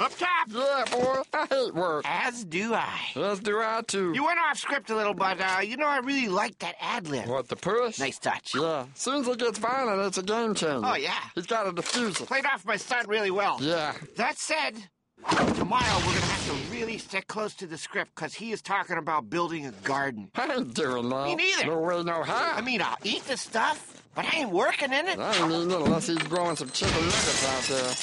Up top. Yeah, boy, I hate work. As do I. As do I, too. You went off script a little, but uh, you know I really like that ad lib. What, the push? Nice touch. Yeah. As soon as it gets violent, it's a game changer. Oh, yeah. He's got a diffuser. Played off my stunt really well. Yeah. That said, tomorrow we're gonna have to really stick close to the script because he is talking about building a garden. I ain't doing that. Me neither. No way, no how. I mean, I'll eat the stuff, but I ain't working in it. I ain't eating it unless he's growing some chicken nuggets out there.